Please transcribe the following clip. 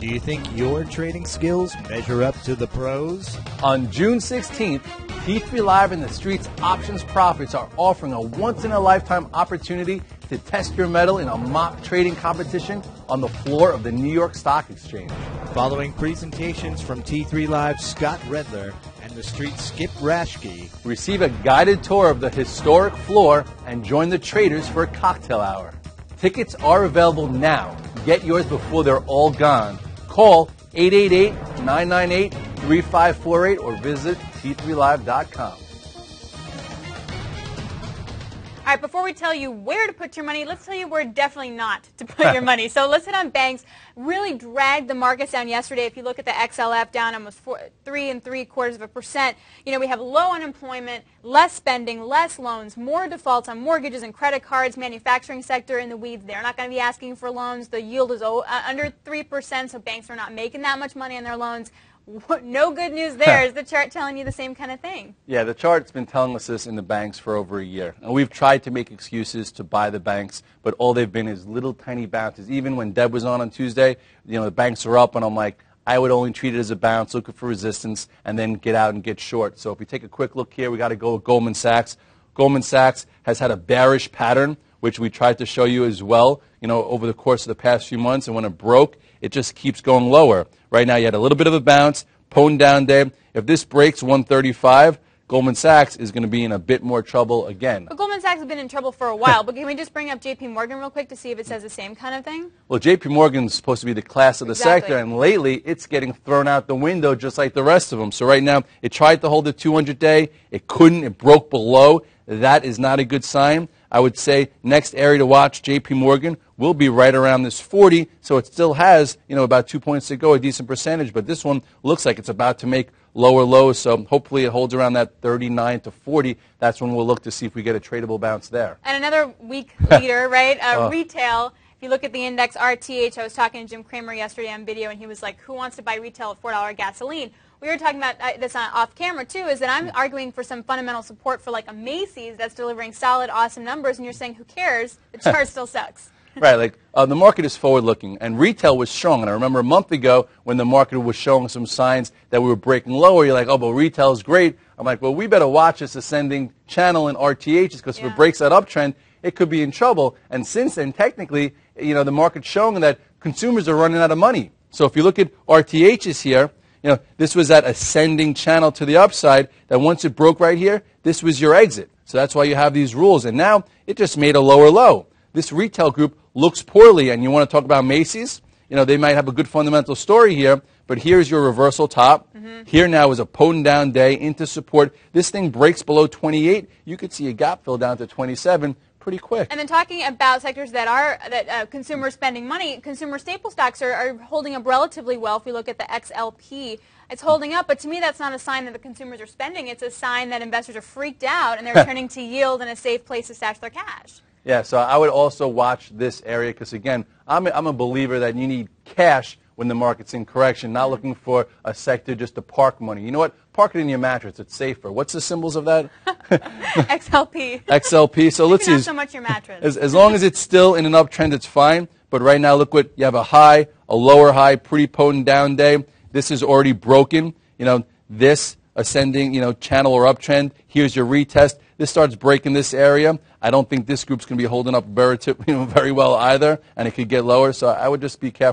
Do you think your trading skills measure up to the pros? On June 16th, T3 Live and the Streets Options Profits are offering a once in a lifetime opportunity to test your mettle in a mock trading competition on the floor of the New York Stock Exchange. Following presentations from T3 Live's Scott Redler and the Street Skip Rashke, Receive a guided tour of the historic floor and join the traders for a cocktail hour. Tickets are available now. Get yours before they're all gone. Call 888-998-3548 or visit t3live.com. All right, before we tell you where to put your money, let's tell you where definitely not to put your money. So let's hit on banks. Really dragged the markets down yesterday. If you look at the XLF down almost four, three and three quarters of a percent. You know, we have low unemployment, less spending, less loans, more defaults on mortgages and credit cards, manufacturing sector in the weeds. They're not going to be asking for loans. The yield is o- uh, under 3%, so banks are not making that much money on their loans. No good news there. Is the chart telling you the same kind of thing? Yeah, the chart's been telling us this in the banks for over a year. And we've tried to make excuses to buy the banks, but all they've been is little tiny bounces. Even when Deb was on on Tuesday, you know, the banks are up, and I'm like, I would only treat it as a bounce, looking for resistance, and then get out and get short. So if we take a quick look here, we got to go with Goldman Sachs. Goldman Sachs has had a bearish pattern, which we tried to show you as well, you know, over the course of the past few months. And when it broke, it just keeps going lower. Right now, you had a little bit of a bounce, pone down day. If this breaks 135, Goldman Sachs is going to be in a bit more trouble again. But Goldman Sachs has been in trouble for a while. but can we just bring up J.P. Morgan real quick to see if it says the same kind of thing? Well, JP Morgan's supposed to be the class of the Exactly. sector, and lately it's getting thrown out the window just like the rest of them. So right now, it tried to hold the 200 day, it couldn't, it broke below. That is not a good sign. I would say next area to watch, JP Morgan, will be right around this 40, so it still has, you know, about two points to go, a decent percentage, but this one looks like it's about to make lower lows, so hopefully it holds around that 39 to 40. That's when we'll look to see if we get a tradable bounce there. And another weak leader, right? Uh, Retail. If you look at the index RTH, I was talking to Jim Cramer yesterday on video, and he was like, "Who wants to buy retail at four dollar gasoline?" We were talking about uh, this off camera too. Is that I'm arguing for some fundamental support for like a Macy's that's delivering solid, awesome numbers, and you're saying, "Who cares?" The chart still sucks. right, like uh, the market is forward looking, and retail was strong. And I remember a month ago when the market was showing some signs that we were breaking lower. You're like, oh, but retail is great. I'm like, well, we better watch this ascending channel in RTHs because if it breaks that uptrend, it could be in trouble. And since then, technically, you know, the market's showing that consumers are running out of money. So if you look at RTHs here, you know, this was that ascending channel to the upside that once it broke right here, this was your exit. So that's why you have these rules. And now it just made a lower low. This retail group looks poorly, and you want to talk about Macy's? You know, they might have a good fundamental story here, but here's your reversal top. Mm-hmm. Here now is a potent down day into support. This thing breaks below 28. You could see a gap fill down to 27 pretty quick. And then talking about sectors that are that uh, consumer spending money, consumer staple stocks are, are holding up relatively well. If we look at the XLP, it's holding up, but to me that's not a sign that the consumers are spending. It's a sign that investors are freaked out and they're turning to yield and a safe place to stash their cash. Yeah, so I would also watch this area because, again, I'm a, I'm a believer that you need cash when the market's in correction, not looking for a sector just to park money. You know what? Park it in your mattress. It's safer. What's the symbols of that? XLP. XLP. So let's not see. so much your mattress. As, as long as it's still in an uptrend, it's fine. But right now, look what you have a high, a lower high, pretty potent down day. This is already broken. You know, this ascending, you know, channel or uptrend. Here's your retest. This starts breaking this area. I don't think this group's going to be holding up very, you know, very well either, and it could get lower. So I would just be careful.